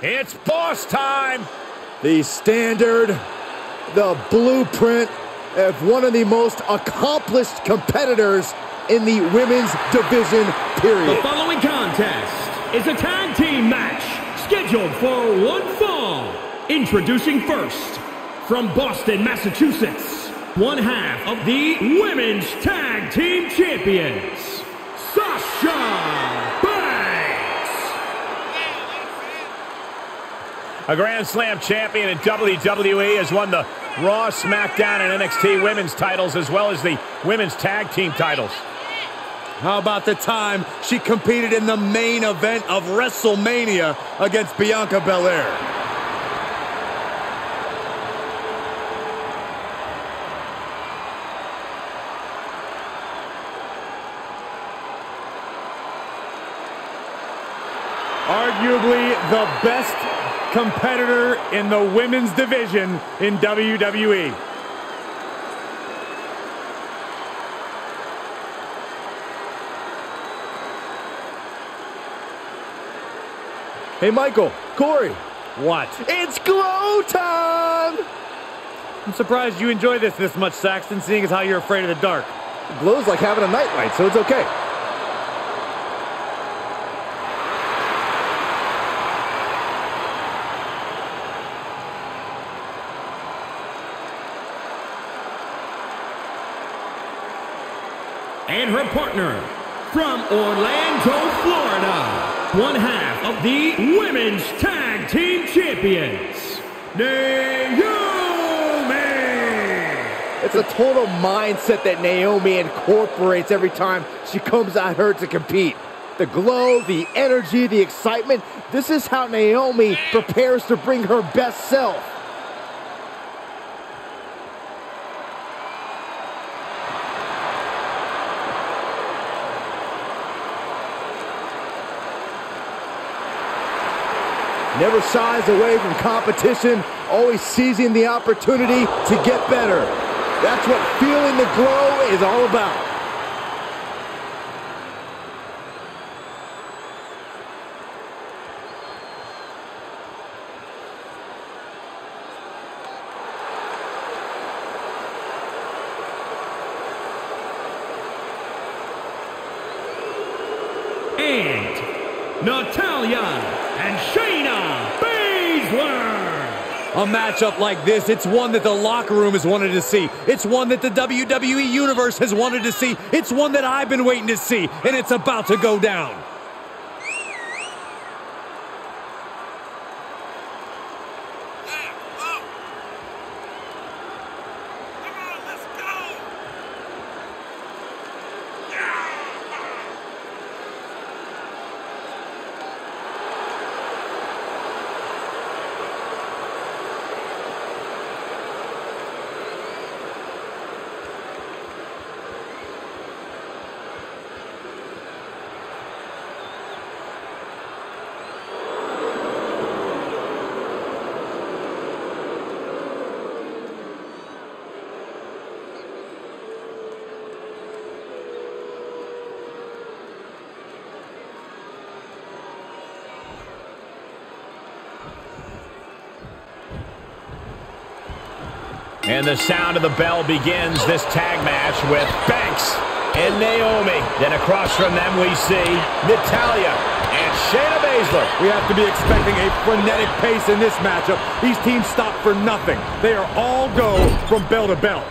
It's boss time. The standard, the blueprint of one of the most accomplished competitors in the women's division, period. The following contest is a tag team match scheduled for one fall. Introducing first, from Boston, Massachusetts, one half of the Women's Tag Team Champions, A Grand Slam champion in WWE has won the Raw, SmackDown, and NXT women's titles as well as the women's tag team titles. How about the time she competed in the main event of WrestleMania against Bianca Belair? Arguably the best competitor in the women's division in WWE. Hey, Michael, Corey. What? It's glow time! I'm surprised you enjoy this this much, Saxton, seeing as how you're afraid of the dark. Glow's like having a nightlight, so it's okay. And her partner, from Orlando, Florida, one half of the Women's Tag Team Champions, Naomi. It's a total mindset that Naomi incorporates every time she comes out here to compete. The glow, the energy, the excitement. This is how Naomi prepares to bring her best self. Never shies away from competition, always seizing the opportunity to get better. That's what feeling the glow is all about. And Natalya A matchup like this, it's one that the locker room has wanted to see. It's one that the WWE Universe has wanted to see. It's one that I've been waiting to see, and it's about to go down. And the sound of the bell begins this tag match with Banks and Naomi. Then across from them we see Natalya and Shayna Baszler. We have to be expecting a frenetic pace in this matchup. These teams stop for nothing. They are all go from bell to bell.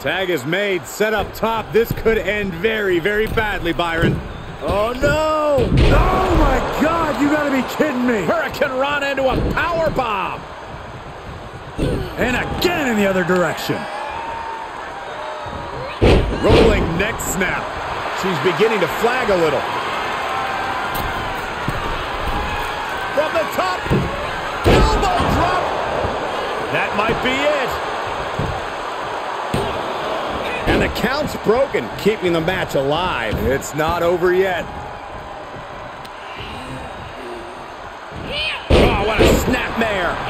Tag is made, set up top. This could end very, very badly, Byron. Oh, no! Oh, my God! You gotta be kidding me! Hurricanrana into a power bomb. And again in the other direction. Rolling neck snap. She's beginning to flag a little. From the top. Elbow drop. That might be it. And the count's broken, keeping the match alive. It's not over yet.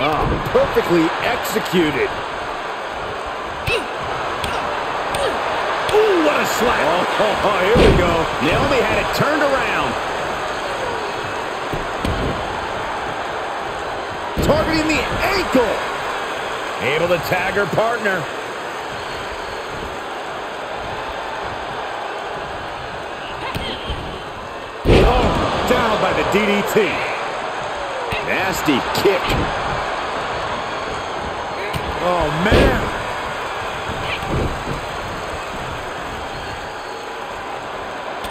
Oh, perfectly executed. Ooh, what a slap. Oh, here we go. Naomi had it turned around. targeting the ankle. Able to tag her partner. Oh, down by the DDT. Nasty kick. Oh, man.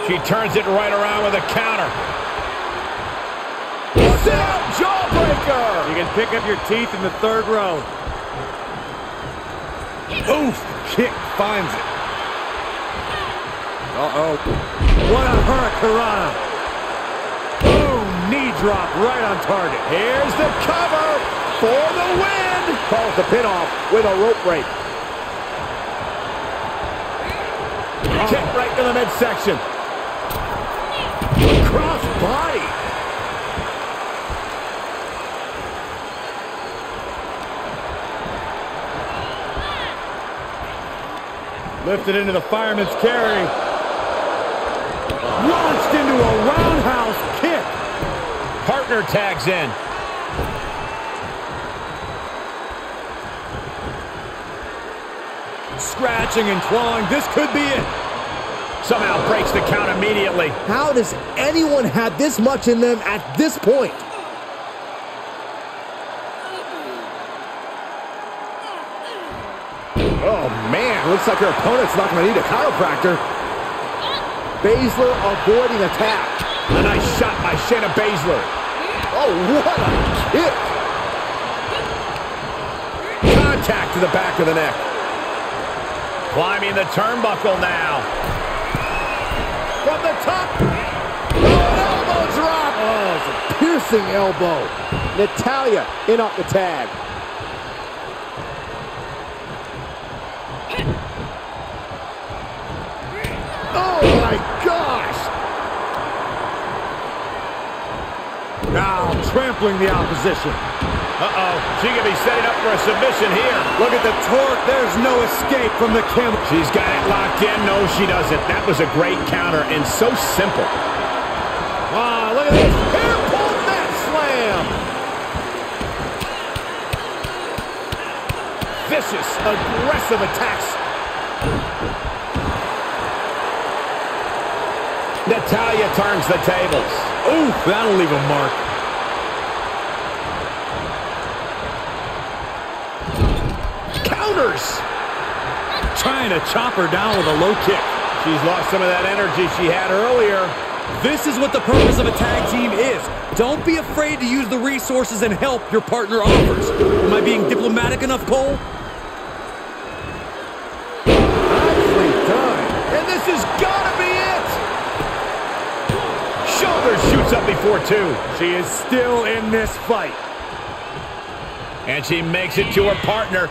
She turns it right around with a counter. Sit jawbreaker. You can pick up your teeth in the third row. Oof! Kick finds it. Uh-oh. What a hurricanrana. Boom! Knee drop right on target. Here's the cover for the win. Calls the pin off with a rope break. Kick right to the midsection. Cross body. Lifted into the fireman's carry. Launched into a roundhouse kick. Partner tags in. Scratching and clawing. This could be it. Somehow breaks the count immediately. How does anyone have this much in them at this point? Oh, man. Looks like her opponent's not going to need a chiropractor. Baszler avoiding attack. A nice shot by Shayna Baszler. Oh, what a kick. Contact to the back of the neck. Climbing the turnbuckle now. From the top. Oh, elbow drop. Oh, it's a piercing elbow. Natalya in off the tag. Oh, my gosh. Now trampling the opposition. Uh-oh. She could be setting up for a submission here. Look at the torque. There's no escape from the Kim. She's got it locked in. No, she doesn't. That was a great counter and so simple. Wow, look at this. Hair pull net slam. Vicious, aggressive attacks. Natalya turns the tables. Ooh, that'll leave a mark. Counters. Trying to chop her down with a low kick. She's lost some of that energy she had earlier. This is what the purpose of a tag team is. Don't be afraid to use the resources and help your partner offers. Am I being diplomatic enough, Cole? Nicely done. And this has got to be it. Shoulder shoots up before two. She is still in this fight. And she makes it to her partner.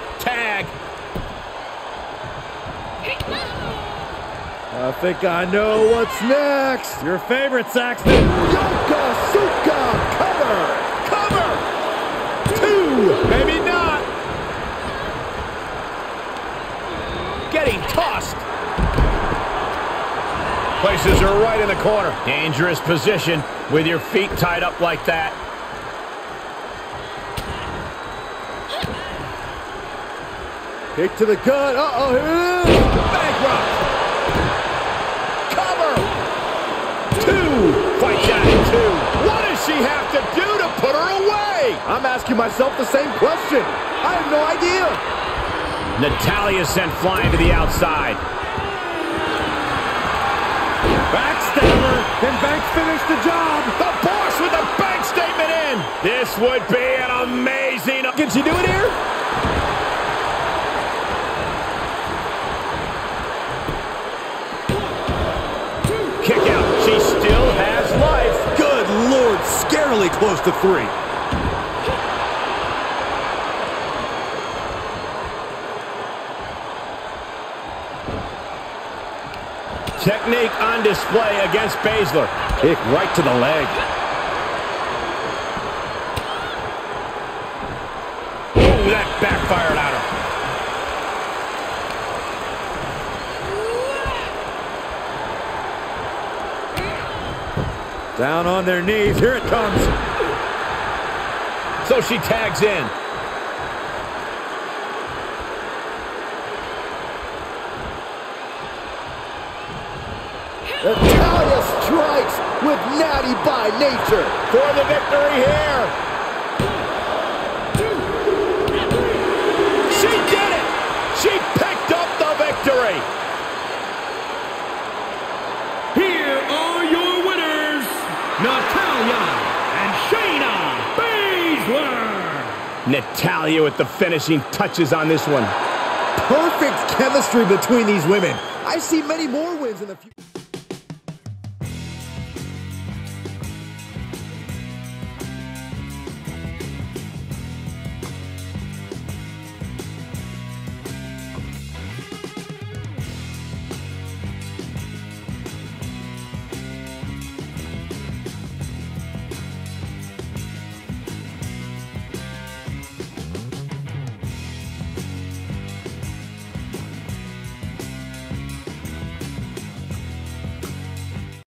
I think I know what's next. Your favorite, Saxton. Yokosuka cover. Cover. Two. Maybe not. Getting tossed. Places her right in the corner. Dangerous position with your feet tied up like that. Kick to the gut. Uh-oh, here it is. Bankrupt. Cover. Two. Fight in two. What does she have to do to put her away? I'm asking myself the same question. I have no idea. Natalya sent flying to the outside. Backstabber. Can Banks finished the job? The boss with the bank statement in. This would be an amazing. Can she do it here? Close to three. Technique on display against Baszler. Kick right to the leg. Ooh, that backfired on her. Down on their knees. Here it comes. so she tags in. Natalya strikes with natty by nature. For the victory here. She did it! She picked up the victory! Here are your winners, Natalya and Shayna Natalya with the finishing touches on this one. Perfect chemistry between these women. I see many more wins in the future.